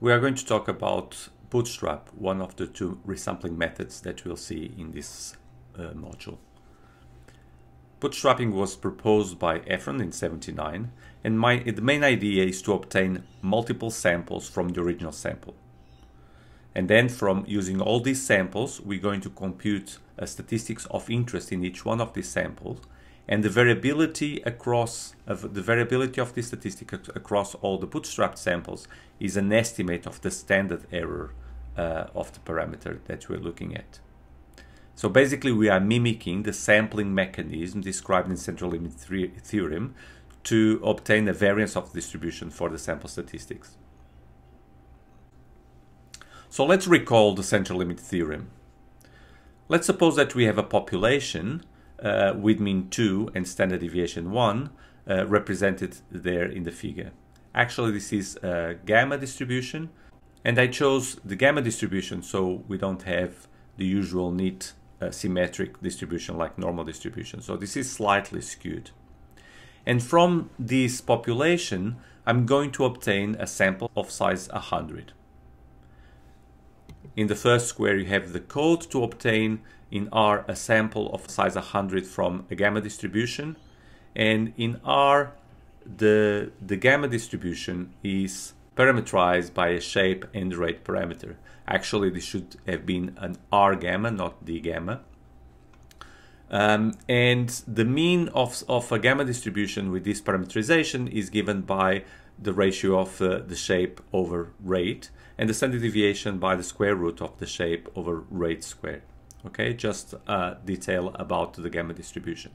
we are going to talk about Bootstrap, one of the two resampling methods that we'll see in this uh, module. Bootstrapping was proposed by Efron in 79 and my, the main idea is to obtain multiple samples from the original sample. And then from using all these samples, we're going to compute a statistics of interest in each one of these samples and the variability across of the variability of this statistic across all the bootstrapped samples is an estimate of the standard error uh, of the parameter that we're looking at. So basically we are mimicking the sampling mechanism described in central limit theorem to obtain a variance of the distribution for the sample statistics. So let's recall the central limit theorem. Let's suppose that we have a population uh, with mean 2 and standard deviation 1 uh, represented there in the figure. Actually, this is a gamma distribution, and I chose the gamma distribution so we don't have the usual neat uh, symmetric distribution like normal distribution. So this is slightly skewed. And from this population, I'm going to obtain a sample of size 100. In the first square, you have the code to obtain in R a sample of size 100 from a gamma distribution. And in R, the, the gamma distribution is parameterized by a shape and rate parameter. Actually, this should have been an R gamma, not D gamma. Um, and the mean of, of a gamma distribution with this parameterization is given by the ratio of uh, the shape over rate and the standard deviation by the square root of the shape over rate squared. Okay just a detail about the gamma distribution.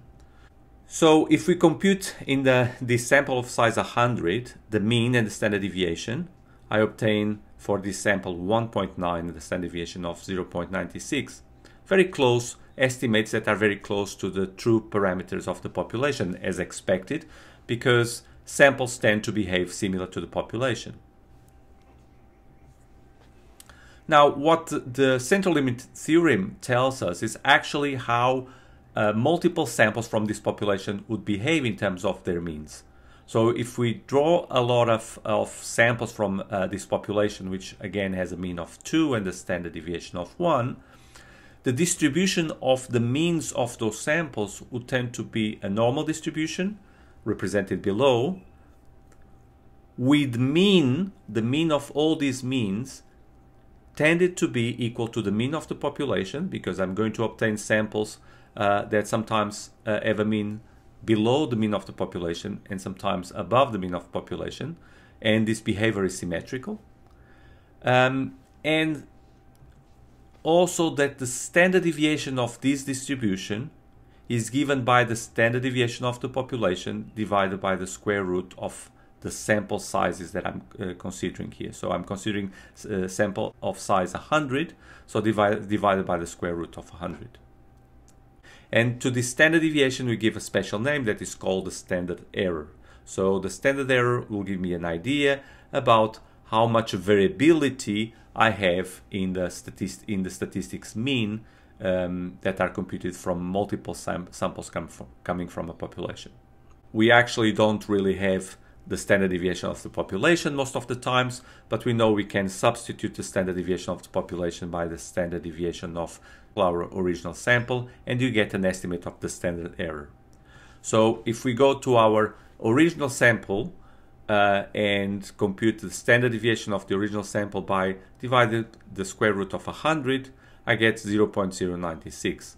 So if we compute in the this sample of size 100 the mean and the standard deviation I obtain for this sample 1.9 the standard deviation of 0.96 very close estimates that are very close to the true parameters of the population as expected because samples tend to behave similar to the population now, what the central limit theorem tells us is actually how uh, multiple samples from this population would behave in terms of their means. So if we draw a lot of, of samples from uh, this population, which again has a mean of 2 and a standard deviation of 1, the distribution of the means of those samples would tend to be a normal distribution, represented below, with mean, the mean of all these means, tended to be equal to the mean of the population because I'm going to obtain samples uh, that sometimes uh, have a mean below the mean of the population and sometimes above the mean of population and this behavior is symmetrical. Um, and also that the standard deviation of this distribution is given by the standard deviation of the population divided by the square root of the sample sizes that I'm uh, considering here. So I'm considering a uh, sample of size 100, so divide, divided by the square root of 100. And to the standard deviation, we give a special name that is called the standard error. So the standard error will give me an idea about how much variability I have in the, in the statistics mean um, that are computed from multiple sam samples coming from a population. We actually don't really have the standard deviation of the population most of the times, but we know we can substitute the standard deviation of the population by the standard deviation of our original sample, and you get an estimate of the standard error. So if we go to our original sample uh, and compute the standard deviation of the original sample by divided the square root of 100, I get 0.096.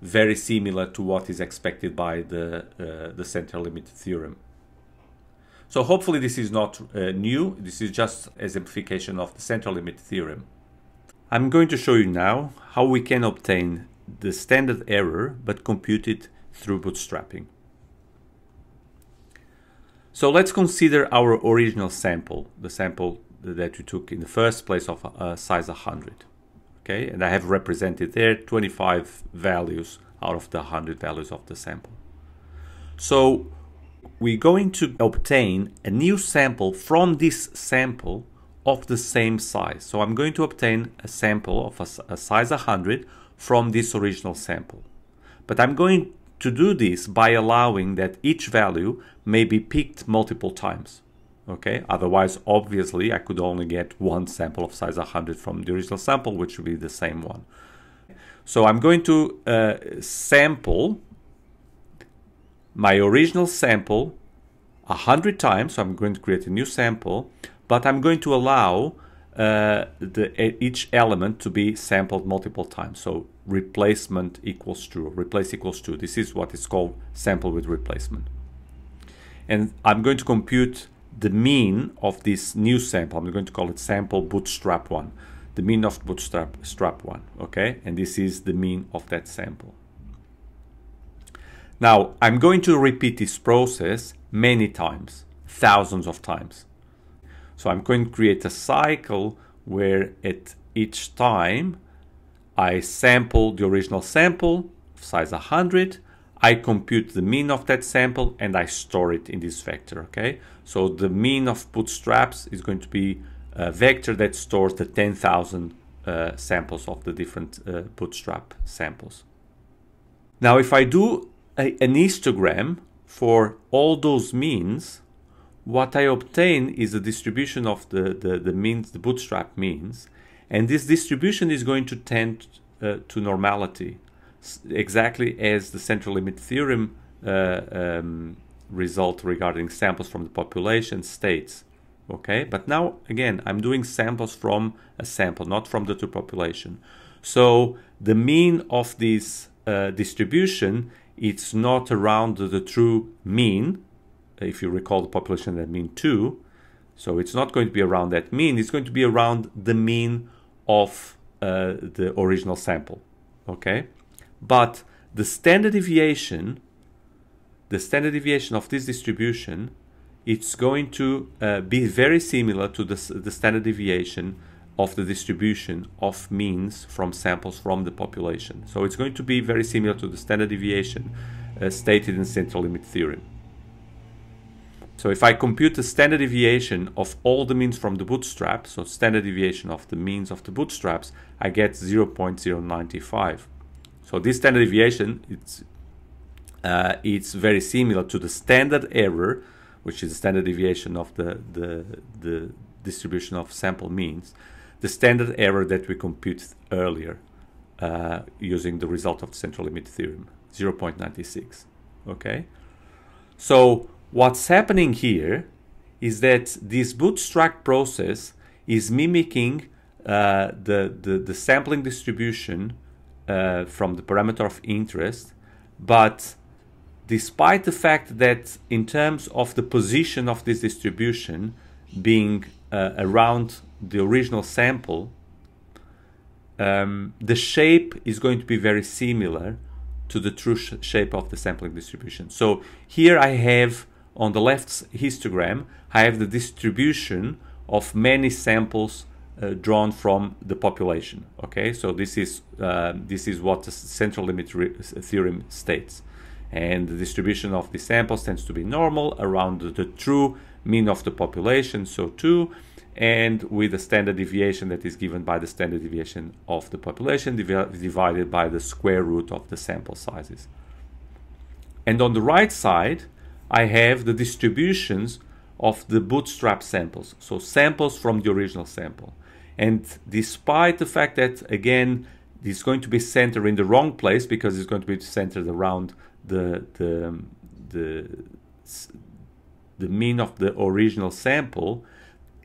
Very similar to what is expected by the, uh, the central limit theorem. So hopefully this is not uh, new, this is just exemplification of the central limit theorem. I'm going to show you now how we can obtain the standard error but compute it through bootstrapping. So let's consider our original sample, the sample that we took in the first place of uh, size 100. Okay, and I have represented there 25 values out of the 100 values of the sample. So we're going to obtain a new sample from this sample of the same size. So I'm going to obtain a sample of a, a, size 100 from this original sample. But I'm going to do this by allowing that each value may be picked multiple times. Okay, otherwise, obviously, I could only get one sample of size 100 from the original sample, which would be the same one. So I'm going to uh, sample my original sample 100 times. So I'm going to create a new sample, but I'm going to allow uh, the, each element to be sampled multiple times. So replacement equals true, replace equals true. This is what is called sample with replacement. And I'm going to compute the mean of this new sample. I'm going to call it sample bootstrap one, the mean of bootstrap strap one, okay? And this is the mean of that sample. Now, I'm going to repeat this process many times, thousands of times. So I'm going to create a cycle where at each time I sample the original sample, of size 100, I compute the mean of that sample and I store it in this vector, okay? So the mean of bootstraps is going to be a vector that stores the 10,000 uh, samples of the different uh, bootstrap samples. Now, if I do a, an histogram for all those means, what I obtain is a distribution of the, the, the means, the bootstrap means, and this distribution is going to tend uh, to normality exactly as the central limit theorem uh, um, result regarding samples from the population states. Okay, but now again, I'm doing samples from a sample, not from the true population. So the mean of this uh, distribution, it's not around the true mean. If you recall the population that mean 2, so it's not going to be around that mean, it's going to be around the mean of uh, the original sample. Okay, but the standard deviation, the standard deviation of this distribution, it's going to uh, be very similar to the, the standard deviation of the distribution of means from samples from the population. So it's going to be very similar to the standard deviation uh, stated in central limit theorem. So if I compute the standard deviation of all the means from the bootstrap, so standard deviation of the means of the bootstraps, I get 0.095. So this standard deviation, it's, uh, it's very similar to the standard error, which is the standard deviation of the, the, the distribution of sample means, the standard error that we computed earlier uh, using the result of the central limit theorem, 0.96. Okay? So what's happening here is that this bootstrap process is mimicking uh, the, the, the sampling distribution uh, from the parameter of interest, but despite the fact that in terms of the position of this distribution being uh, around the original sample, um, the shape is going to be very similar to the true sh shape of the sampling distribution. So here I have on the left histogram, I have the distribution of many samples uh, drawn from the population. Okay, so this is uh, this is what the central limit theorem states, and the distribution of the samples tends to be normal around the, true mean of the population. So too, and with a standard deviation that is given by the standard deviation of the population div divided by the square root of the sample sizes. And on the right side, I have the distributions of the bootstrap samples, so samples from the original sample. And despite the fact that, again, it's going to be centered in the wrong place because it's going to be centered around the, the, the, the mean of the original sample,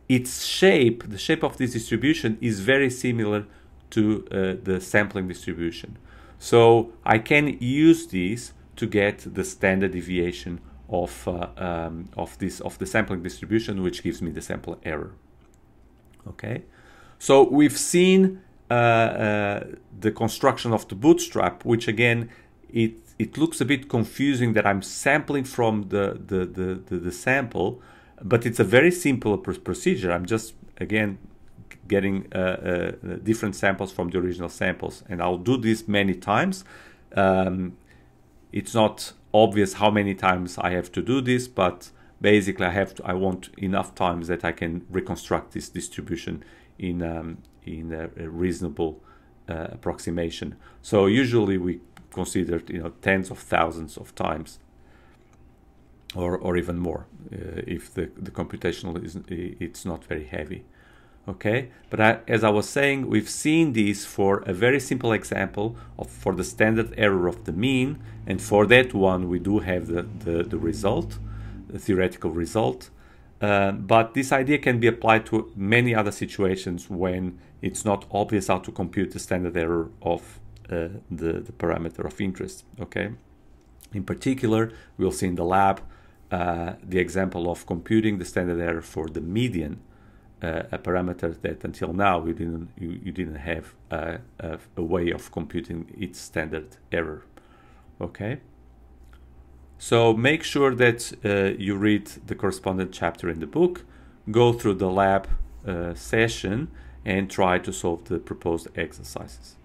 its shape, the shape of this distribution is very similar to uh, the sampling distribution. So I can use this to get the standard deviation of, uh, um, of, this, of the sampling distribution, which gives me the sample error. Okay. So we've seen uh, uh, the construction of the bootstrap, which again, it, it looks a bit confusing that I'm sampling from the, the, the, the, the sample, but it's a very simple procedure. I'm just, again, getting uh, uh, different samples from the original samples. And I'll do this many times. Um, it's not obvious how many times I have to do this, but basically I have to, I want enough times that I can reconstruct this distribution in um, in a, a reasonable uh, approximation. So usually we consider you know tens of thousands of times. or, or even more uh, if the, the computational is it's not very heavy okay? But I, as i was saying we've seen this for a very simple example of for the standard error of the mean and for that one we do have the, the, the result the theoretical result. Uh, but this idea can be applied to many other situations when it's not obvious how to compute the standard error of uh, the, the parameter of interest okay? In particular we'll see in the lab uh, the example of computing the standard error for the median uh, a parameter that until now you didn't you, you didn't have a, a, a, way of computing its standard error okay? So make sure that uh, you read the correspondent chapter in the book go through the lab uh, session and try to solve the proposed exercises